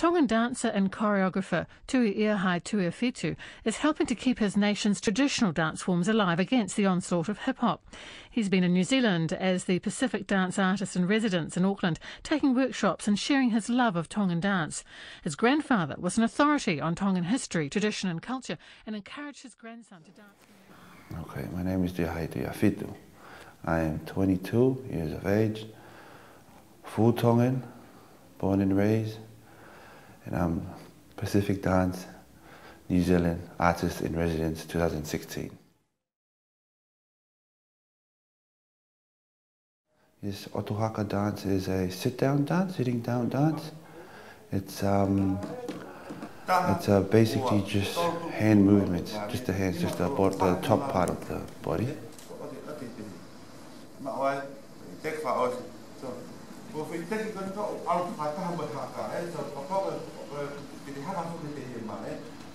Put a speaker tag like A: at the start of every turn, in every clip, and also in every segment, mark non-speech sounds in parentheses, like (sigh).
A: Tongan dancer and choreographer Tuiahai Tuiafitu is helping to keep his nation's traditional dance forms alive against the onslaught of hip hop. He's been in New Zealand as the Pacific Dance Artist in Residence in Auckland, taking workshops and sharing his love of Tongan dance. His grandfather was an authority on Tongan history, tradition, and culture and encouraged his grandson to dance.
B: Okay, my name is Iahai Tuiafitu. I am 22 years of age, full Tongan, born and raised, and I'm Pacific Dance New Zealand Artist in Residence 2016. This Otuhaka dance is a sit-down dance, sitting down dance. It's um, it's uh, basically just hand movements, just the hands, just the, the top part of the body.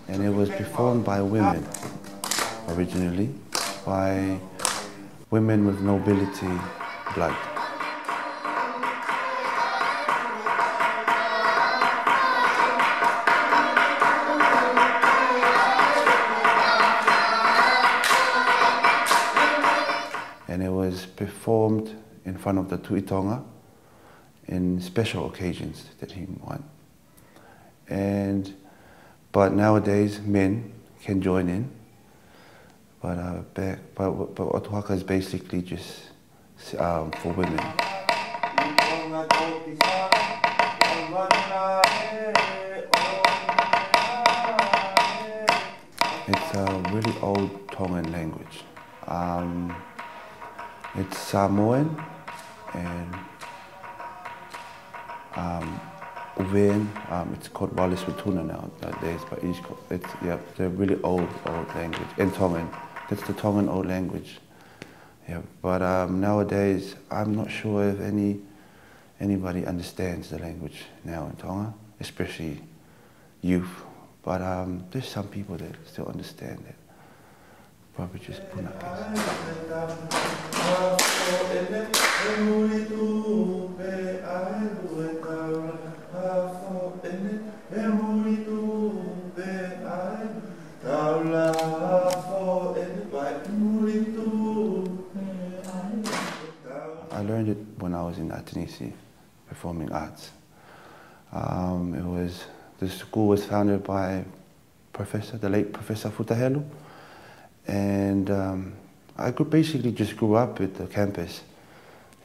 B: And it was performed by women originally, by women with nobility blood. And it was performed in front of the Tuitonga in special occasions that he won. And but nowadays men can join in. But uh, back, but but Otuhaka is basically just um, for women. It's a really old Tongan language. Um, it's Samoan and um, um, it's called Wallace Watuna nowadays, but it's, yeah, they're really old, old language. And Tongan, that's the Tongan old language. Yeah, but um, nowadays, I'm not sure if any anybody understands the language now in Tonga, especially youth. But um, there's some people that still understand it. Just. I learned it when I was in Atenisi, performing arts. Um, it was the school was founded by Professor, the late Professor Futa Helu, and um, I basically just grew up at the campus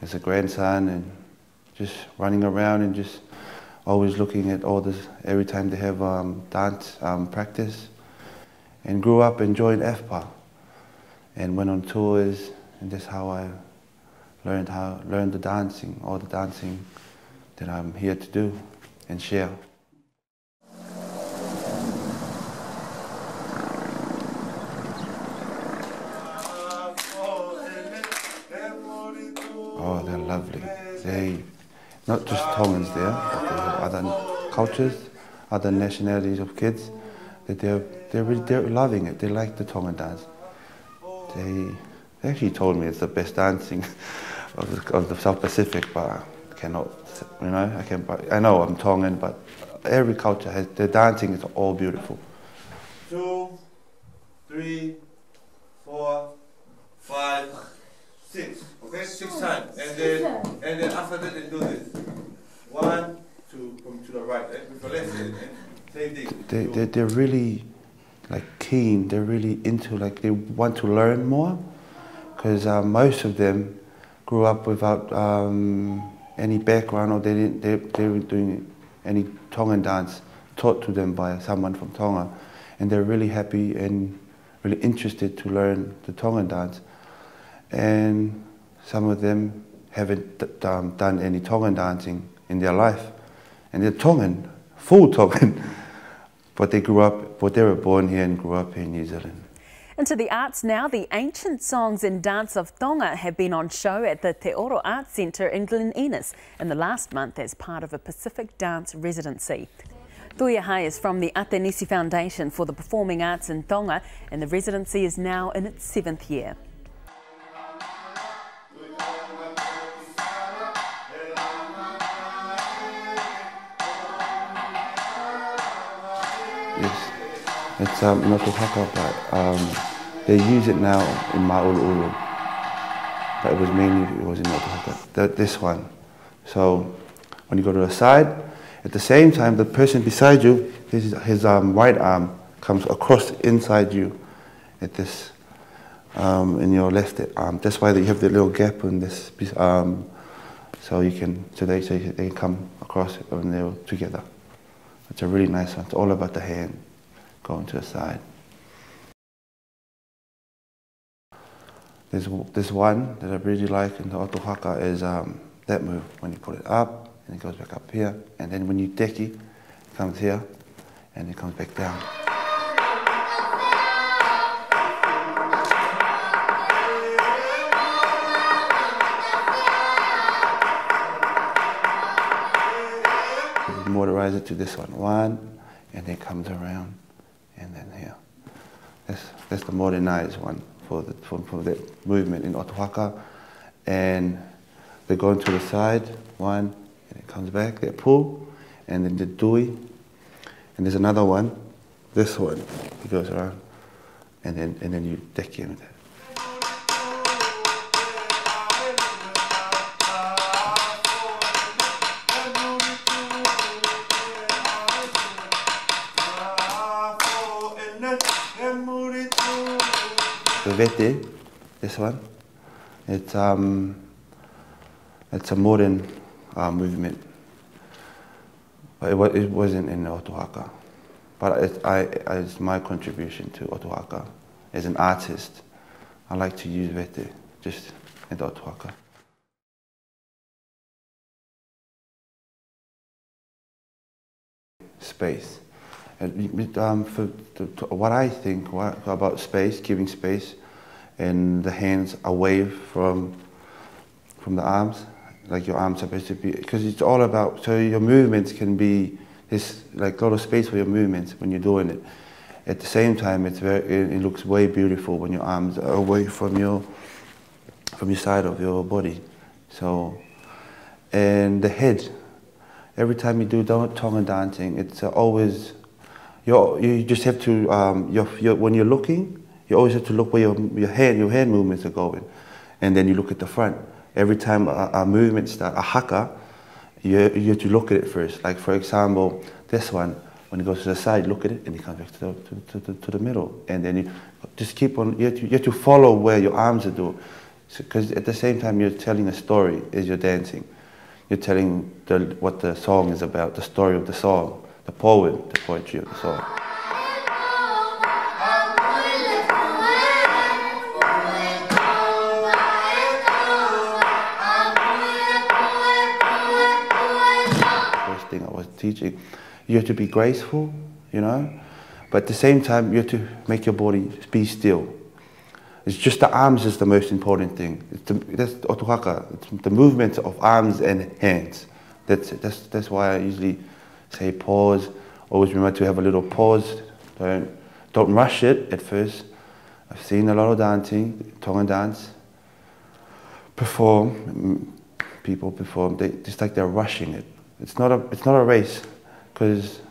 B: as a grandson and just running around and just always looking at all this every time they have um, dance um, practice, and grew up and joined FPA, and went on tours, and that's how I learned how learned the dancing, all the dancing that I'm here to do and share. They not just Tongans there, but they have other cultures, other nationalities of kids. That they're they're really, they're loving it. They like the Tongan dance. They they actually told me it's the best dancing (laughs) of the, of the South Pacific, but I cannot, you know, I can. I know I'm Tongan, but every culture has the dancing is all beautiful.
C: Two, three, six. Okay, six times, and then and then after that they do this. One, two, from to the right, and with the left hand, same thing.
B: They they they're really like keen. They're really into like they want to learn more because uh, most of them grew up without um, any background or they didn't they, they were doing any Tongan dance taught to them by someone from Tonga and they're really happy and really interested to learn the Tongan dance and some of them haven't um, done any Tongan dancing in their life and they're Tongan, full Tongan (laughs) but they grew up, but they were born here and grew up in New Zealand.
D: Into the arts now, the ancient songs and dance of Tonga have been on show at the Te Oro Arts Centre in Glen Innes in the last month as part of a Pacific dance residency. Tuiahai is from the Atenisi Foundation for the Performing Arts in Tonga and the residency is now in its seventh year.
B: It's um, Motuhaka, but um, they use it now in Ma'ulu But it was mainly, it was in Motuhaka. this one. So when you go to the side, at the same time, the person beside you, his, his um, right arm comes across inside you at this, um, in your left arm. That's why you have the little gap in this, um, so you can, so they, so they can come across when they're together. It's a really nice one. It's all about the hand going to the side. There's, there's one that I really like in the Otuhaka is um, that move, when you put it up and it goes back up here, and then when you deki, it comes here and it comes back down. motorize it to this one. One, and then comes around, and then here. That's, that's the modernized one for the, for, for the movement in Otuhaka. And they go into the side, one, and it comes back, they pull, and then the dui. And there's another one, this one, it goes around, and then, and then you deck in with it. Vete, this one. It's um, it's a modern uh, movement, but it, it wasn't in Otuhaka. But it, I, it's my contribution to Otuhaka. As an artist, I like to use vete just in the Otuhaka. Space. And, um, for, to, what I think what, about space, giving space, and the hands away from from the arms, like your arms are supposed to be, because it's all about. So your movements can be this like a lot of space for your movements when you're doing it. At the same time, it's very it, it looks way beautiful when your arms are away from your from your side of your body. So, and the head. Every time you do tonga dancing, it's always you you just have to um, you're, you're, when you're looking, you always have to look where your your hand your hand movements are going, and then you look at the front. Every time a, a movement starts, a haka, you, you have to look at it first. Like for example, this one, when it goes to the side, look at it, and it comes back to the, to, to, to the middle, and then you just keep on. You have to, you have to follow where your arms are doing, because so, at the same time you're telling a story as you're dancing. You're telling the, what the song is about, the story of the song the poem, the poetry of the song. First thing I was teaching, you have to be graceful, you know, but at the same time you have to make your body be still. It's just the arms is the most important thing. It's the, that's Otuhaka, it's the movement of arms and hands. That's, that's, that's why I usually say pause. Always remember to have a little pause. Don't, don't rush it at first. I've seen a lot of dancing, Tongan dance, perform, mm, people perform, they, just like they're rushing it. It's not a, it's not a race because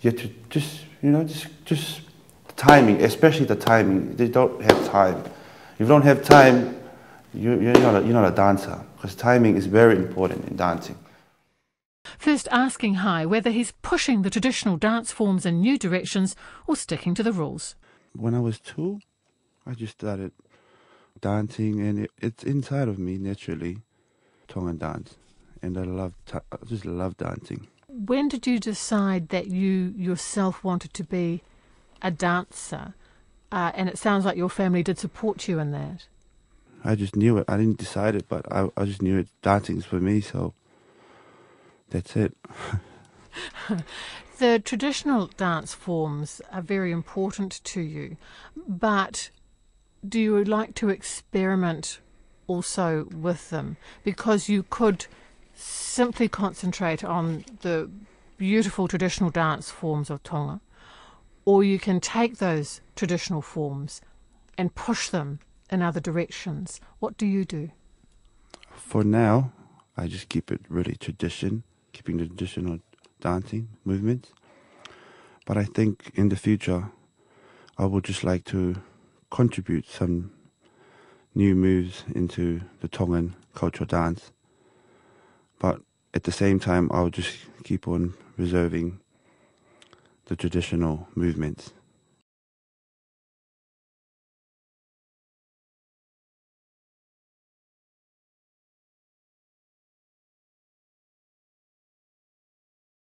B: you have to just, you know, just, just timing, especially the timing. They don't have time. If you don't have time, you, you're, not a, you're not a dancer because timing is very important in dancing.
A: First asking Hai whether he's pushing the traditional dance forms in new directions or sticking to the rules.
B: When I was two, I just started dancing and it, it's inside of me naturally, Tongan dance. And I love, I just love dancing.
A: When did you decide that you yourself wanted to be a dancer? Uh, and it sounds like your family did support you in that.
B: I just knew it. I didn't decide it, but I, I just knew it. Dancing is for me, so that's it. (laughs)
A: the traditional dance forms are very important to you, but do you like to experiment also with them? Because you could simply concentrate on the beautiful traditional dance forms of Tonga, or you can take those traditional forms and push them in other directions. What do you do?
B: For now, I just keep it really tradition keeping the traditional dancing movements. But I think in the future, I would just like to contribute some new moves into the Tongan cultural dance. But at the same time, I'll just keep on reserving the traditional movements.